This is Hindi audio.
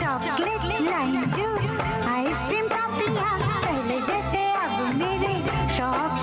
chocolate line juice ice cream टॉफियाँ पहले जैसे अब मेरे शौक